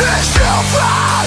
It's your fault